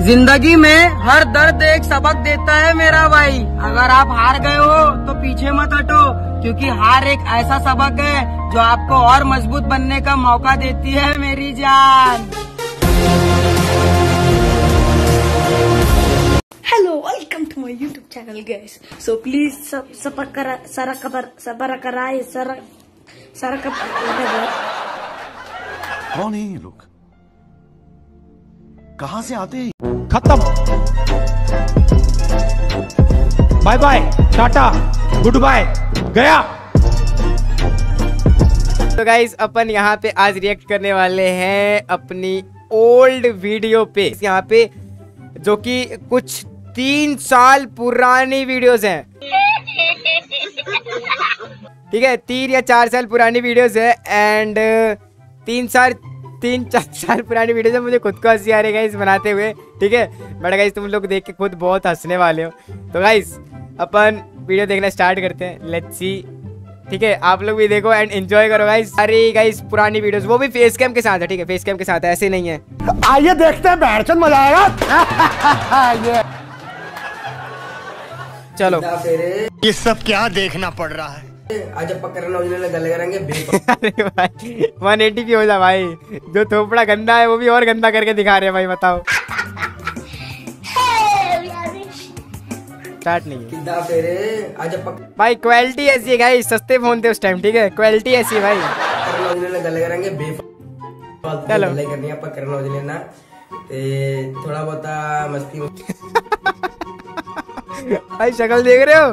ज़िंदगी में हर दर्द एक सबक देता है मेरा भाई। अगर आप हार गए हो तो पीछे मत हटो क्योंकि हार एक ऐसा सबक है जो आपको और मज़बूत बनने का मौका देती है मेरी जान। Hello welcome to my YouTube channel guys so please सब सबर करा सरा खबर सरा सरा कहाँ से आते हैं? खत्म। Bye bye tata good bye गया। तो गाइज़ अपन यहाँ पे आज रिएक्ट करने वाले हैं अपनी ओल्ड वीडियो पे। यहाँ पे जो कि कुछ तीन साल पुरानी वीडियोस हैं। ठीक है तीन या चार साल पुरानी वीडियोस है एंड तीन साल तीन चार साल पुरानी वीडियो है मुझे खुद को हँसी आ रही है गाइस बनाते हुए ठीक है? बट गाइस तुम लोग देख के खुद बहुत हंसने वाले हो। तो गाइस अपन वीडियो देखना स्टार्ट करते हैं। लेट्स सी ठीक है? आप लोग भी देखो एंड एंजॉय करो गाइस अरे गाइस पुरानी वीडियोस वो भी फेस कैम के साथ है ठीक है? फेस कैम के साथ है ऐसे नहीं है। आइए देखते हैं बैठचंद मज़ा आएगा चलो। ये सब क्या देखना पड़ रहा है? आज पकड़ना करेंगे भाई 180 की हो जा भाई। जो थोपड़ा गंदा है वो भी और गंदा करके दिखा रहे हैं भाई बताओ। स्टार्ट नहीं है। भाई क्वालिटी ऐसी है सस्ते फ़ोन थे उस टाइम ठीक है? क्वालिटी ऐसी भाई। चलो। थोड़ा बहुत मस्ती भाई शक्ल देख रहे हो?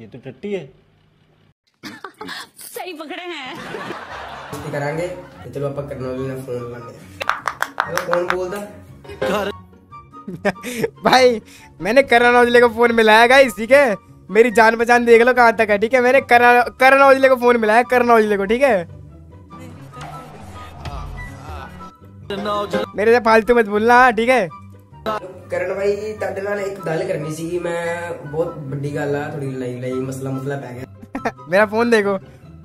ये तो टट्टी है। ਮਸਤੀ ਕਰਾਂਗੇ ਤੇ ਚਲੋ ਆਪਾਂ ਕਰਨ ਔਜਲੇ ਨਾਲ ਫੋਨ ਲਾਉਂਦੇ ਹਾਂ ਹੈਲੋ ਕੌਣ ਬੋਲਦਾ भाई मैंने करण औजले को फोन मिलाया गाइस ठीक है मेरी जान पहचान देख लो कहाँ तक है ठीक है मैंने करण करण औजले को फोन मिलाया करण औजले को ठीक है मेरे से फालतू मत बोलना हाँ, ठीक है ਕਰਨ ਭਾਈ ਤੁਹਾਡੇ ਨਾਲ ਇੱਕ ਗੱਲ ਕਰਨੀ ਸੀ ਮੈਂ ਬਹੁਤ ਵੱਡੀ ਗੱਲ ਆ ਥੋੜੀ ਲੜਾਈ ਲਈ ਮਸਲਾ ਮਸਲਾ ਪੈ ਗਿਆ मेरा फोन देखो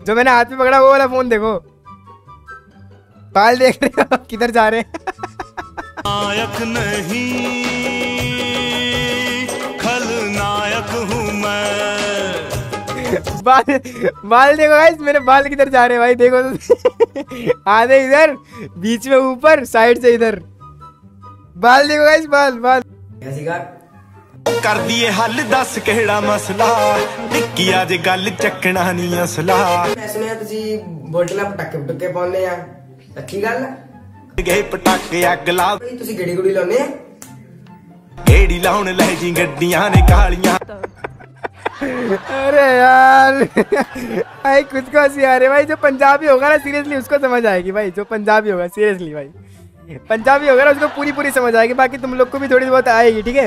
जो मैंने हाथ में पकड़ा वो वाला फ़ोन देखो। बाल देख रहे हो किधर जा रहे नायक नहीं खल नायक हूँ मैं। बाल बाल देखो गाइस मेरे बाल किधर जा रहे भाई देखो तो आधे इधर बीच में ऊपर साइड से इधर। बाल देखो गाइस बाल बाल। ਕਰ ਦਈਏ ਹੱਲ ਦੱਸ ਕਿਹੜਾ ਮਸਲਾ ਟਿੱਕੀ ਅੱਜ ਗੱਲ ਚੱਕਣਾ ਨਹੀਂ ਅਸਲਾ ਮੈਂ ਸੁਣਿਆ ਤੁਸੀਂ ਬੋਲਟ ਨਾਲ ਪਟਾਕੇ ਪਟਾਕੇ ਪਾਉਂਦੇ ਆ ਸੱਚੀ ਗੱਲ ਆ? ਗਏ ਪਟਾਕੇ ਅੱਗ ਲਾ ਭਾਈ ਤੁਸੀਂ ਗੇੜੀ ਗੁੜੀ ਲਾਉਂਦੇ ਆ ਢੇੜੀ ਲਾਉਣ ਲੈ ਜੀ ਗੱਡੀਆਂ ਨੇ ਕਾਲੀਆਂ अरे यार भाई खुद को हंसी आ रही है भाई जो पंजाबी होगा ना सीरियसली उसको समझ आएगी भाई जो पंजाबी होगा सीरियसली भाई पंजाबी होगा ना उसको पूरी पूरी समझ आएगी बाकी तुम लोग को भी थोड़ी बहुत आएगी ठीक है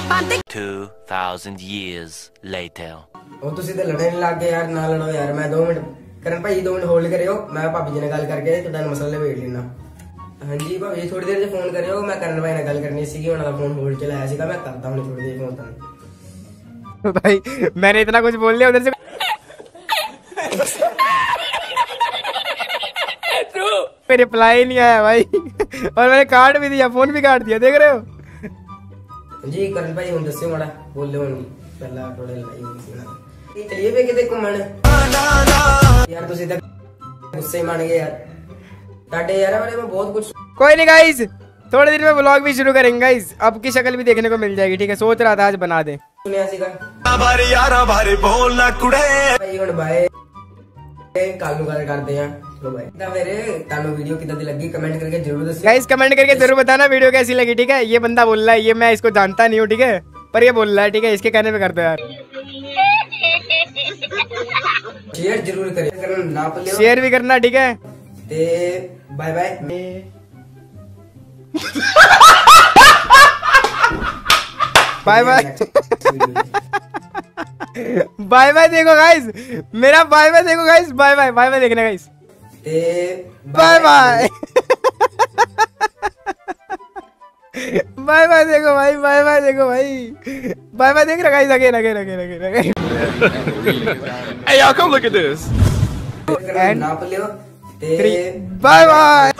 2000 years later. वो तो सीधे लड़ने लग गए यार ना लड़ो यार मैं दो मिनट करण भाई दो मिनट होल्ड करियो मैं भाभी जी ने गल करके तो डन मसले वेट लेना हाँ जी भाभी थोड़ी देर से फ़ोन करियो मैं करण भाई ने गल करनी सी उन्होंने फ़ोन होल्ड चलाया सीगा मैं करता हूँ थोड़ी देर फ़ोन तुम भाई मैंने इतना कुछ बोल लिया उधर से रिप्लाई नहीं आया भाई और मैंने कार्ड भी दिया फ़ोन भी काट दिया देख रहे हो ਜੀ ਕਰਨ ਭਾਈ ਹੁਣ ਦੱਸਿਓ ਮਾੜਾ ਬੋਲਿਓ ਹੁਣ ਪਹਿਲਾਂ ਥੋੜਾ ਲੜਾਈ ਹੋਈ ਸੀ ਨਾ ਇਹ ਚਲੀਏ ਵੇ ਕਿਤੇ ਘੁੰਮਣ ਯਾਰ ਤੁਸੀਂ ਤਾਂ ਗੁੱਸੇ ਹੀ ਮੰਨ ਗਏ ਯਾਰ ਤੁਹਾਡੇ ਯਾਰ ਬਾਰੇ ਮੈਂ ਬਹੁਤ ਕੁਝ कोई नहीं गाइस थोड़े दिन में ब्लॉग भी शुरू करेंगे गाइस अब की शक्ल भी देखने को मिल जाएगी ठीक है सोच रहा था आज बना दे ਸੁਣਿਆ ਸੀਗਾ ਬਾਰੇ ਯਾਰਾਂ ਬਾਰੇ ਬੋਲ तो मेरे लगी? कमेंट करके ज़रूर कमेंट करके ज़रूर बताना वीडियो कैसी लगी ठीक है? ये बंदा बोल रहा है ये मैं इसको जानता नहीं हूँ ठीक है? पर ये बोल रहा है ठीक है? इसके कहने पे करते यार। शेयर ज़रूर करें। शेयर भी करना ठीक है? Bye bye bye bye bye bye देखो गाइस मेरा बाय बाय देखो guys bye bye bye bye देखना गाइस ते बाय बाय बाय बाय देखो भाई बाय बाय देखो भाई बाय बाय देख रहा guys again again again again again Hey, y'all, come look at this. करना ना भूलियो ते बाय बाय